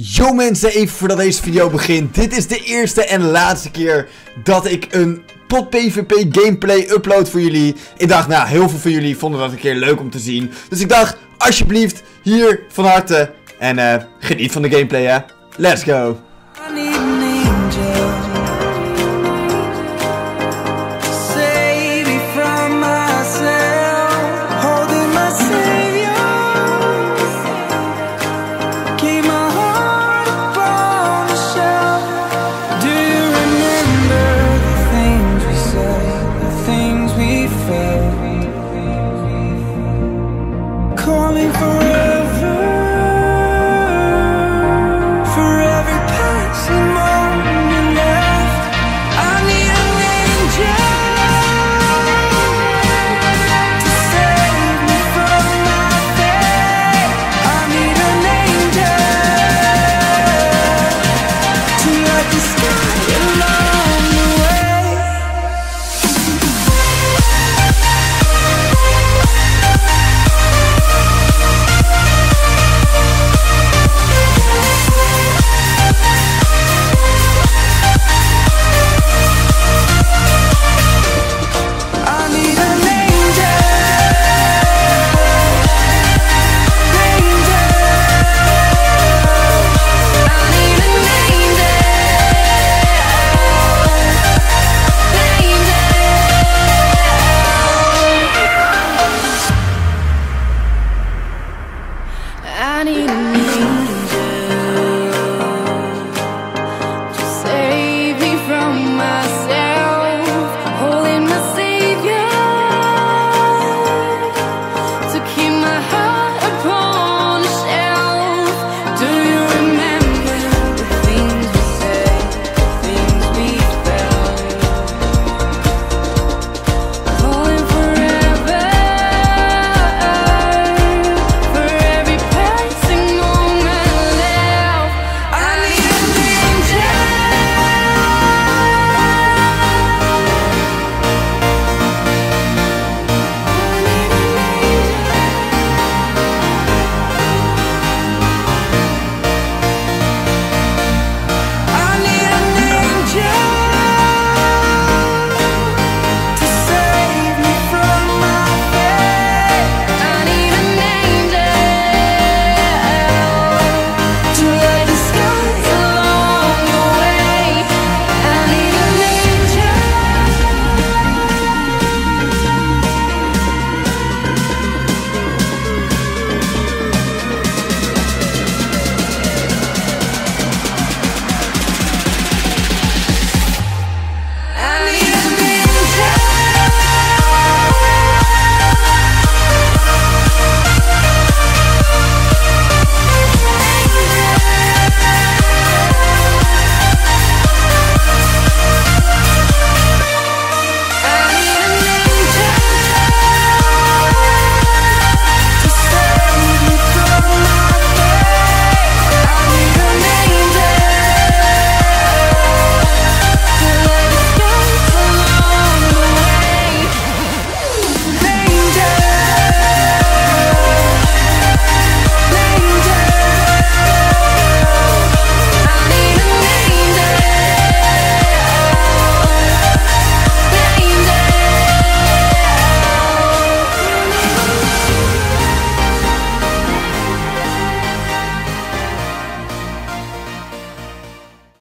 Yo mensen, even voordat deze video begint. Dit is de eerste en laatste keer dat ik een tot PvP gameplay upload voor jullie. Ik dacht, nou, heel veel van jullie vonden dat een keer leuk om te zien. Dus ik dacht, alsjeblieft, hier van harte. En eh, geniet van de gameplay, hè. Let's go. sin